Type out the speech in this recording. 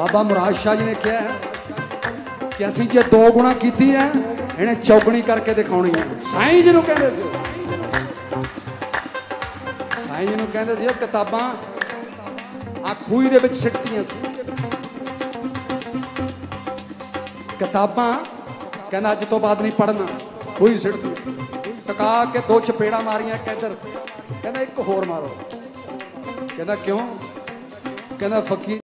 ਬਾਬਾ ਮੁਰਾਦ ਸ਼ਾਹ ਜੀ ਨੇ ਕਿਹਾ ਕਿ ਅਸੀਂ ਜੇ ਦੋ ਗੁਣਾ ਕੀਤੀ ਹੈ, ਇਹਨੇ ਚੌਗਣੀ ਕਰਕੇ ਦਿਖਾਉਣੀ ਹੈ। ਸਾਈਂ ਜੀ ਨੂੰ ਕਹਿੰਦੇ ਸੀ। ਸਾਈਂ ਜੀ ਨੂੰ ਕਹਿੰਦੇ ਸੀ, ਉਹ ਕਿਤਾਬਾਂ ਆ ਖੂਹੀ ਦੇ ਵਿੱਚ ਸਿੱਟੀਆਂ ਸੀ। ਕਿਤਾਬਾਂ ਕਹਿੰਦਾ, ਅੱਜ ਤੋਂ ਬਾਅਦ ਨਹੀਂ ਪੜਨਾ ਖੂਹੀ ਸਿੱਟਦੀ ਟਕਾ ਕੇ ਦੋ ਚਪੇੜਾ ਮਾਰੀਆਂ ਇੱਕ ਇੱਧਰ। ਕਹਿੰਦਾ, ਇੱਕ ਹੋਰ ਮਾਰੋ। ਕਹਿੰਦਾ, ਕਿਉਂ? ਕਹਿੰਦਾ, ਫਕੀਰ